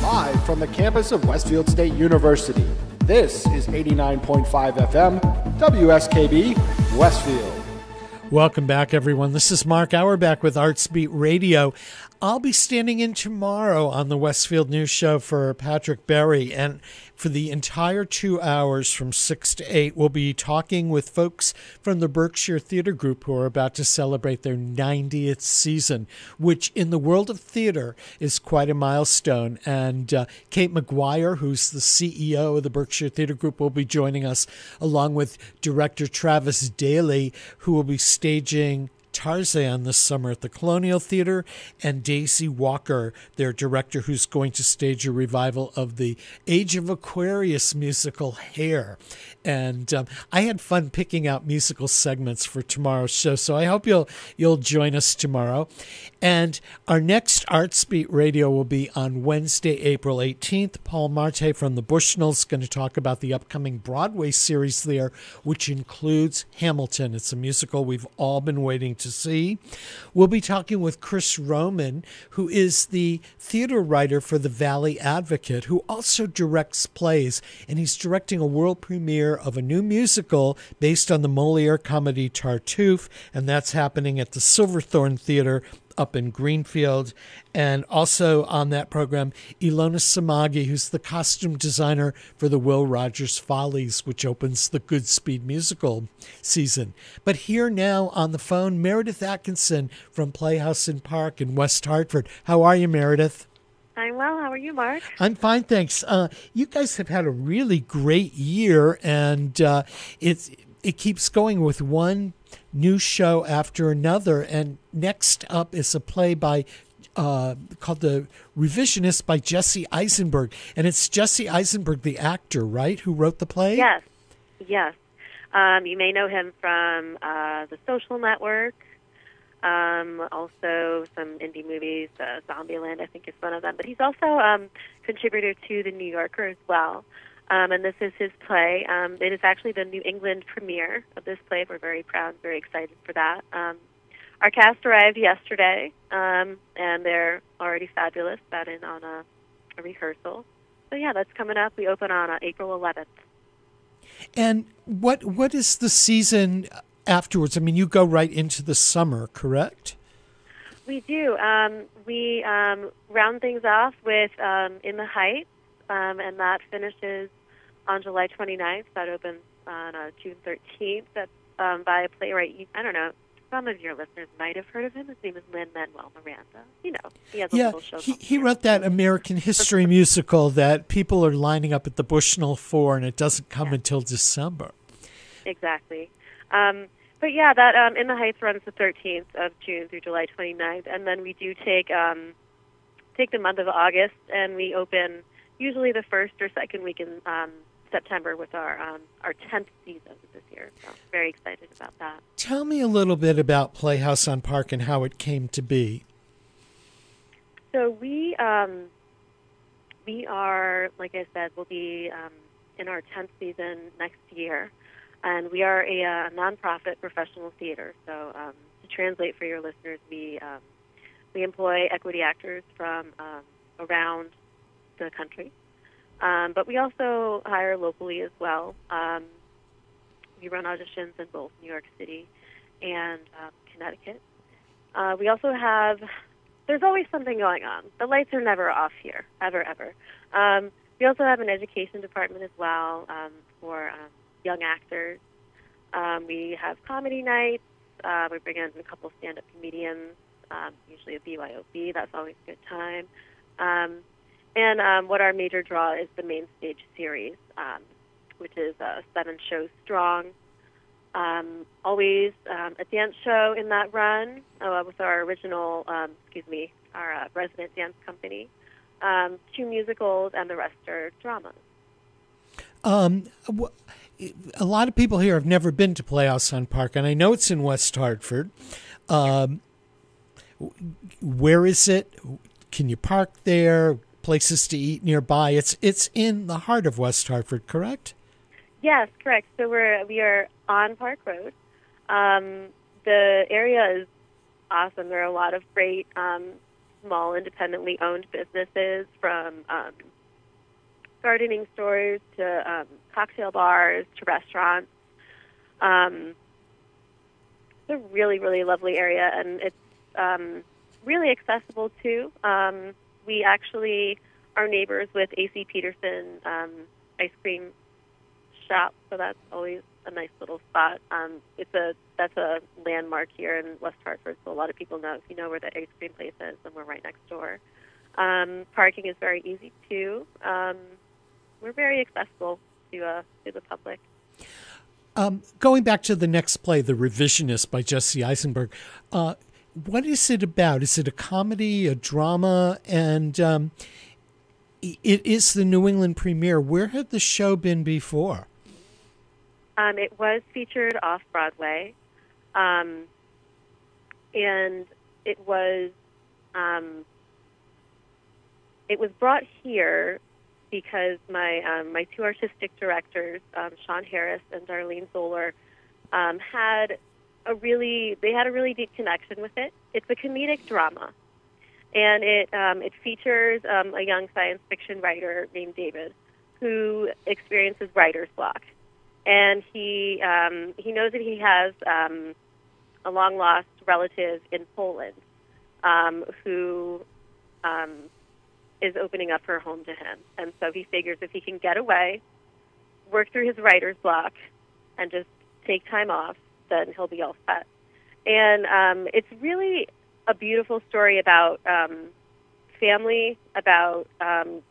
Live from the campus of Westfield State University. This is 89.5 FM WSKB Westfield. Welcome back, everyone. This is Mark Auerbach with Artsbeat Radio. I'll be standing in tomorrow on the Westfield News Show for Patrick Berry. And for the entire two hours from 6 to 8, we'll be talking with folks from the Berkshire Theater Group who are about to celebrate their 90th season, which in the world of theater is quite a milestone. And uh, Kate Maguire, who's the CEO of the Berkshire Theater Group, will be joining us, along with director Travis Daly, who will be staging Tarzan this summer at the Colonial Theater, and Daisy Walker, their director, who's going to stage a revival of the Age of Aquarius musical Hair. And um, I had fun picking out musical segments for tomorrow's show, so I hope you'll you'll join us tomorrow. And our next Arts Beat Radio will be on Wednesday, April 18th. Paul Marte from the Bushnells is going to talk about the upcoming Broadway series there, which includes Hamilton. It's a musical we've all been waiting to see. We'll be talking with Chris Rohmann, who is the theater writer for The Valley Advocate, who also directs plays, and he's directing a world premiere of a new musical based on the Moliere comedy Tartuffe, and that's happening at the Silverthorne Theater up in Greenfield. And also on that program, Ilona Somogyi, who's the costume designer for the Will Rogers Follies, which opens the Goodspeed musical season. But here now on the phone, Meredith Atkinson from Playhouse and Park in West Hartford. How are you, Meredith? I'm well. How are you, Mark? I'm fine, thanks. Uh, you guys have had a really great year, and uh, it's it keeps going with one new show after another. And next up is a play by uh, called The Revisionist by Jesse Eisenberg, and it's Jesse Eisenberg, the actor, right, who wrote the play. Yes, yes. Um, you may know him from uh, The Social Network. Um, also, some indie movies, uh, Zombieland, I think is one of them. But he's also um, contributor to The New Yorker as well. Um, and this is his play. Um, it is actually the New England premiere of this play. We're very proud, very excited for that. Um, our cast arrived yesterday, um, and they're already fabulous. Got in on a, a rehearsal. So yeah, that's coming up. We open on uh, April 11th. And what what is the season afterwards? I mean, you go right into the summer, correct? We do. Um, we um, round things off with um, In the Heights, um, and that finishes on July 29th. That opens on uh, June 13th. That's um, by a playwright. I don't know. Some of your listeners might have heard of him. His name is Lin Manuel Miranda. You know, he has a Yeah, little show. he, he wrote that American history musical that people are lining up at the Bushnell for, and it doesn't come until December. Exactly. Um, but yeah, that um, In the Heights runs the 13th of June through July 29th, and then we do take um, take the month of August, and we open usually the first or second week in um, September with our um, our 10th season this year. So very excited about that. Tell me a little bit about Playhouse on Park and how it came to be. So we um, we are, like I said, we'll be um, in our 10th season next year, and we are a, uh nonprofit professional theater. So um, to translate for your listeners, we um, we employ equity actors from um, around the country, um, but we also hire locally as well. Um, we run auditions in both New York City and um, Connecticut. Uh, we also have there's always something going on. The lights are never off here, ever, ever. Um, we also have an education department as well um, for um, young actors. Um, we have comedy nights. Uh, we bring in a couple stand-up comedians, um, usually a BYOB. That's always a good time. Um, and um, what our major draw is the main stage series, um, which is uh, seven shows strong um, always um, a dance show in that run uh, with our original, um, excuse me, our uh, resident dance company, um, two musicals, and the rest are dramas. Wh- a lot of people here have never been to Playhouse on Park, and I know it's in West Hartford. Um, where is it? Can you park there? Places to eat nearby? It's it's in the heart of West Hartford, correct? Yes, correct. So we're we are on Park Road. Um, the area is awesome. There are a lot of great um, small, independently owned businesses, from um, gardening stores to um, cocktail bars to restaurants. Um, it's a really, really lovely area, and it's um, really accessible too. Um, we actually are neighbors with AC Petersen um, ice cream shop, so that's always a nice little spot. Um, it's a that's a landmark here in West Hartford, so a lot of people know if you know where the ice cream place is, then we're right next door. Um, parking is very easy too. Um, we're very accessible to uh, to the public. Um, going back to the next play, The Revisionist by Jesse Eisenberg, uh, what is it about? Is it a comedy, a drama? And um, it is the New England premiere. Where had the show been before? Um, it was featured off Broadway, um, and it was um, it was brought here because my um, my two artistic directors, um, Sean Harris and Darlene Zoller, had a really they had a really deep connection with it. It's a comedic drama, and it um, it features um, a young science fiction writer named David who experiences writer's block. And he um, he knows that he has um, a long lost relative in Poland um, who um, is opening up her home to him, and so he figures if he can get away, work through his writer's block, and just take time off, then he'll be all set. And um, it's really a beautiful story about um, family, about um,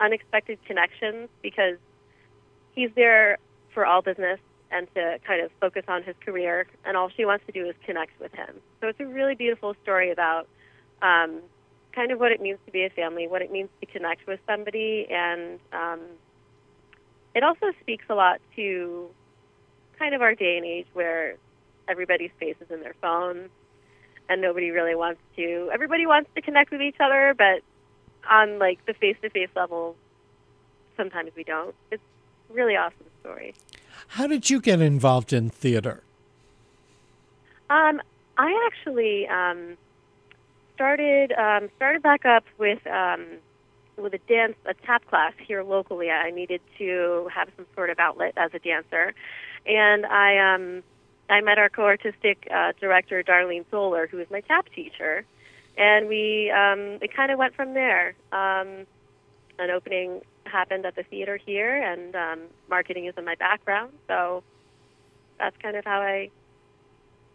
unexpected connections because he's there for all business and to kind of focus on his career, and all she wants to do is connect with him. So it's a really beautiful story about um, kind of what it means to be a family, what it means to connect with somebody, and um, it also speaks a lot to kind of our day and age where everybody's face is in their phone and nobody really wants to everybody wants to connect with each other but on like the face to face level sometimes we don't it's a really awesome story How did you get involved in theater? um i actually um started um started back up with um with a dance a tap class here locally i needed to have some sort of outlet as a dancer and i um I met our co-artistic uh, director, Darlene Zoller, who is my tap teacher, and we um, it kind of went from there. Um, an opening happened at the theater here, and um, marketing is in my background, so that's kind of how I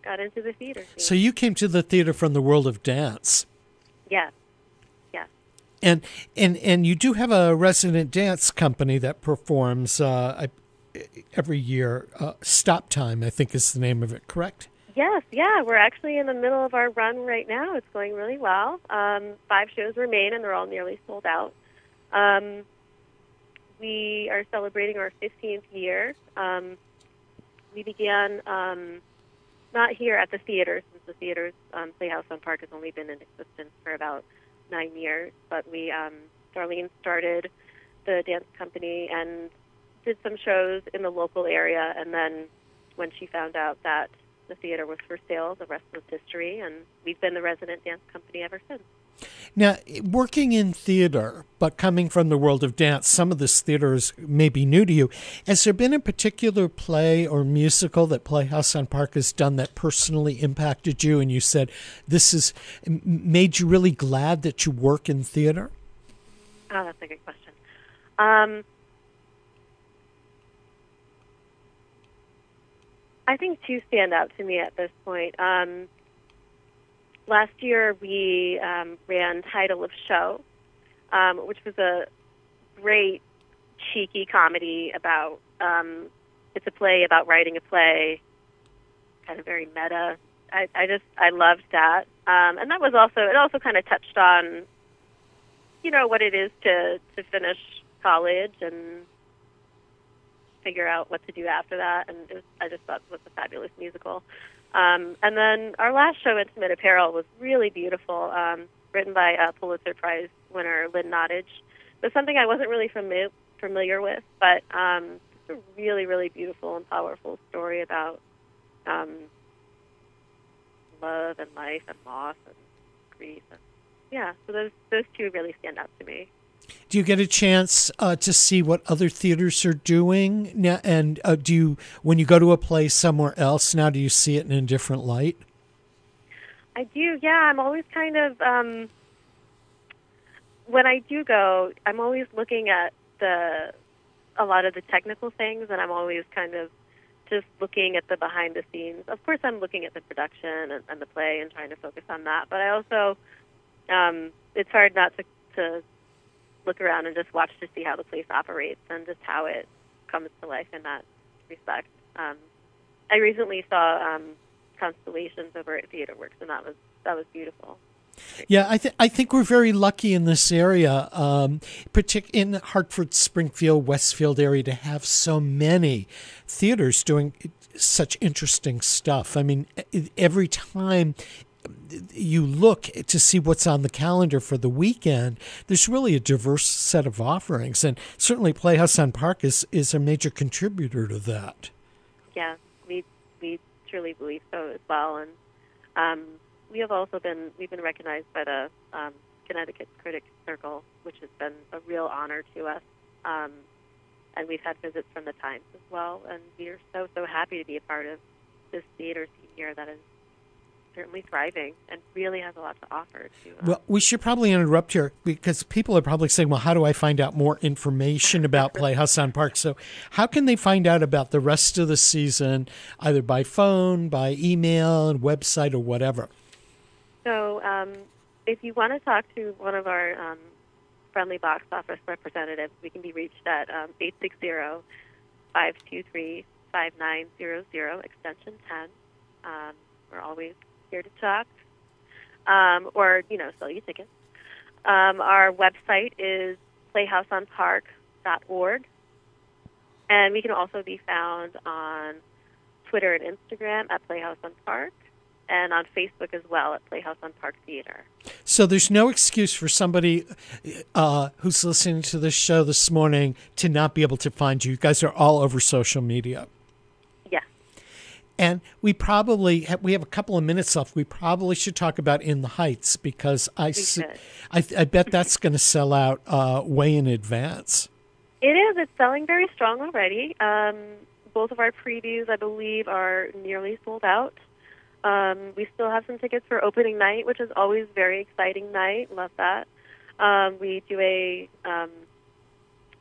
got into the theater. Scene. So you came to the theater from the world of dance. yeah, yeah. And and and you do have a resident dance company that performs uh, every year. Uh, Stop Time, I think, is the name of it. Correct? Yes, yeah, we're actually in the middle of our run right now. It's going really well. Um, five shows remain, and they're all nearly sold out. Um, we are celebrating our 15th year. Um, we began um, not here at the theater, since the theater's um, Playhouse on Park has only been in existence for about nine years. But we, um, Darlene started the dance company and did some shows in the local area, and then when she found out that the theater was for sale, the rest was history, and we've been the resident dance company ever since. Now, working in theater, but coming from the world of dance, some of this theater is maybe new to you. Has there been a particular play or musical that Playhouse on Park has done that personally impacted you, and you said this has made you really glad that you work in theater? Oh, that's a good question. Um, I think two stand out to me at this point. Um, last year, we um, ran Title of Show, um, which was a great, cheeky comedy about. Um, it's a play about writing a play, kind of very meta. I, I just I loved that, um, and that was also it. Also, kind of touched on, you know, what it is to to finish college and figure out what to do after that. And was, I just thought it was a fabulous musical. Um, and then our last show, Intimate Apparel, was really beautiful, um, written by uh, Pulitzer Prize winner Lynn Nottage. It was something I wasn't really fami- familiar with, but um, it's a really, really beautiful and powerful story about um, love and life and loss and grief. And, yeah, so those those two really stand out to me. Do you get a chance uh, to see what other theaters are doing now? And uh, do you, when you go to a play somewhere else now, do you see it in a different light? I do, yeah. I'm always kind of um, when I do go, I'm always looking at the a lot of the technical things, and I'm always kind of just looking at the behind the scenes. Of course, I'm looking at the production and, and the play and trying to focus on that. But I also, um, it's hard not to to look around and just watch to see how the place operates and just how it comes to life in that respect. Um, I recently saw um, Constellations over at TheaterWorks, and that was that was beautiful. Yeah, I, th- I think we're very lucky in this area, um, partic- in the Hartford, Springfield, Westfield area, to have so many theaters doing such interesting stuff. I mean, every time you look to see what's on the calendar for the weekend, there's really a diverse set of offerings, and certainly Playhouse on Park is is a major contributor to that. Yeah, we we truly believe so as well, and um, we have also been we've been recognized by the um, Connecticut Critics Circle, which has been a real honor to us. Um, and we've had visits from the Times as well, and we are so so happy to be a part of this theater scene here that is certainly thriving and really has a lot to offer. To um, Well, we should probably interrupt here because people are probably saying, well, how do I find out more information about [laughs] Playhouse on Park? So, how can they find out about the rest of the season, either by phone, by email, and website, or whatever? So um, if you want to talk to one of our um, friendly box office representatives, we can be reached at um, 860-523-5900, extension 10. Um, we're always here to talk, um, or you know, sell you tickets. Um, our website is playhouseonpark.org, and we can also be found on Twitter and Instagram at Playhouse on Park, and on Facebook as well at Playhouse on Park Theater. So there's no excuse for somebody uh, who's listening to this show this morning to not be able to find you. You guys are all over social media. And we probably have, we have a couple of minutes left. We probably should talk about In the Heights because I, s- should. I, I bet that's going to sell out uh, way in advance. It is. It's selling very strong already. Um, both of our previews, I believe, are nearly sold out. Um, we still have some tickets for opening night, which is always a very exciting night. Love that. Um, we do a um,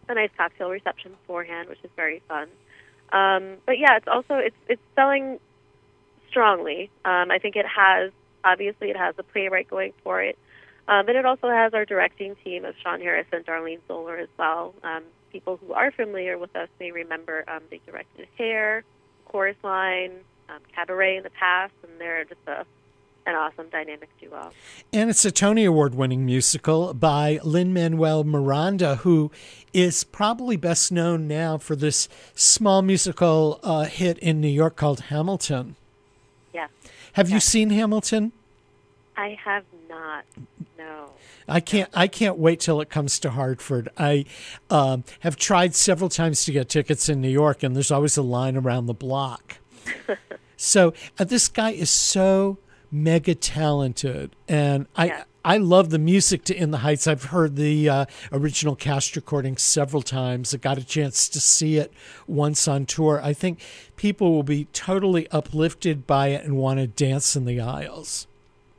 a nice cocktail reception beforehand, which is very fun. Um, but yeah, it's also it's it's selling strongly. Um, I think it has obviously it has a playwright going for it, um, but it also has our directing team of Sean Harris and Darlene Zoller as well. Um, people who are familiar with us may remember um, they directed Hair, Chorus Line, um, Cabaret in the past, and they're just a an awesome dynamic duo. And it's a Tony Award winning musical by Lin Manuel Miranda, who is probably best known now for this small musical uh, hit in New York called Hamilton. Yeah, Have you seen Hamilton? I have not. No. I can't. I can't wait till it comes to Hartford. I um, have tried several times to get tickets in New York, and there's always a line around the block. [laughs] so uh, this guy is so mega talented, and I Yeah. I love the music to In the Heights. I've heard the uh, original cast recording several times. I got a chance to see it once on tour. I think people will be totally uplifted by it and want to dance in the aisles.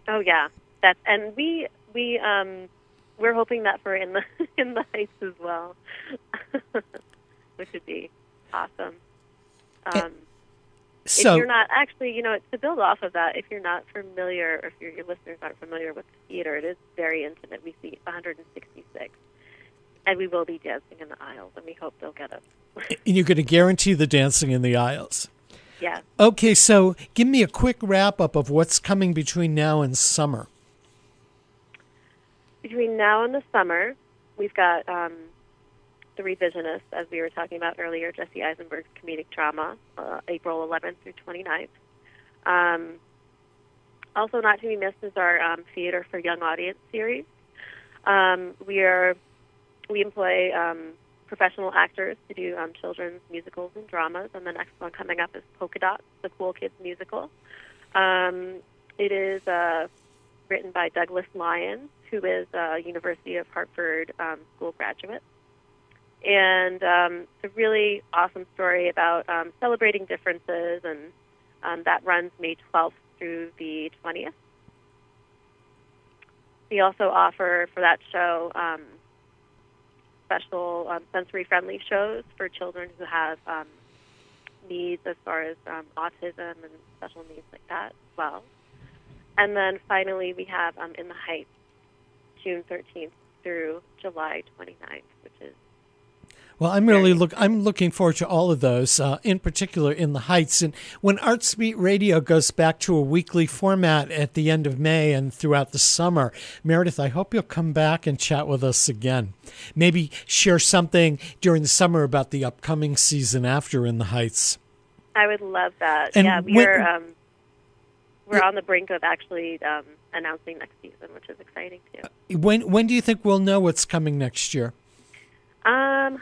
Oh yeah, that's and we we um we're hoping that for in the [laughs] in the heights as well, [laughs] which would be awesome. Um, So if you're not actually, you know, to build off of that, if you're not familiar, or if your, your listeners aren't familiar with the theater, it is very intimate. We see 166, and we will be dancing in the aisles, and we hope they'll get us. [laughs] and you're going to guarantee the dancing in the aisles. yeah. Okay, so give me a quick wrap up of what's coming between now and summer. Between now and the summer, we've got um, The Revisionist, as we were talking about earlier, Jesse Eisenberg's comedic drama, uh, April 11th through 29th. Um, also, not to be missed is our um, Theater for Young Audience series. Um, we are we employ um, professional actors to do um, children's musicals and dramas, and the next one coming up is Polka Dots, the Cool Kids musical. Um, it is uh, written by Douglas Lyons, who is a University of Hartford school graduate. And um, it's a really awesome story about um, celebrating differences, and um, that runs May 12th through the 20th. We also offer for that show um, special um, sensory friendly shows for children who have um, needs as far as autism and special needs like that as well. And then finally, we have In the Heights, June 13th through July 29th, which is Well, I'm really look. I'm looking forward to all of those, uh, in particular in the Heights. And when Arts Radio goes back to a weekly format at the end of May and throughout the summer, Meredith, I hope you'll come back and chat with us again. Maybe share something during the summer about the upcoming season after In the Heights. I would love that. And yeah, we're um, we're on the brink of actually um, announcing next season, which is exciting too. When when do you think we'll know what's coming next year? Um,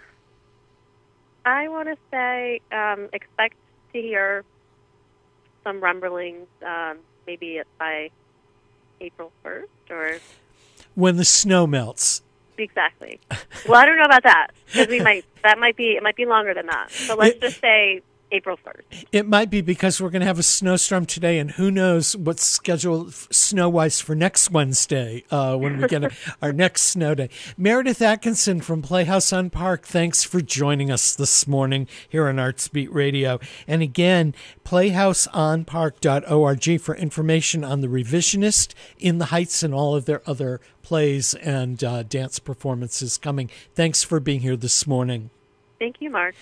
I want to say um, expect to hear some rumblings, um, maybe by April first or When the snow melts. exactly. well, I don't know about that because we might that might be it might be longer than that. So let's just say April 1st. It might be because we're going to have a snowstorm today, and who knows what's scheduled snow wise for next Wednesday uh, when we get [laughs] our next snow day. Meredith Atkinson from Playhouse on Park, thanks for joining us this morning here on Artsbeat Radio. And again, playhouseonpark.org for information on the revisionist in the Heights and all of their other plays and uh, dance performances coming. Thanks for being here this morning. Thank you, Mark.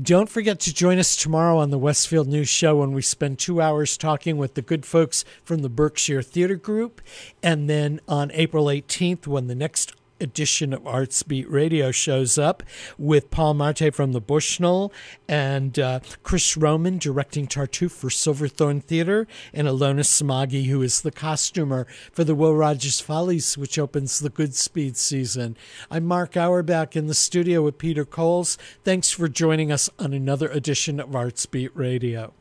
Don't forget to join us tomorrow on the Westfield News Show when we spend two hours talking with the good folks from the Berkshire Theater Group. And then on April 18th, when the next edition of Arts Beat Radio shows up with Paul Marte from the Bushnell and uh, Chris Rohmann directing Tartuffe for Silverthorne Theater and Ilona Somogyi, who is the costumer for the Will Rogers Follies, which opens the Goodspeed season. I'm Mark Auerbach in the studio with Peter Coles. Thanks for joining us on another edition of Arts Beat Radio.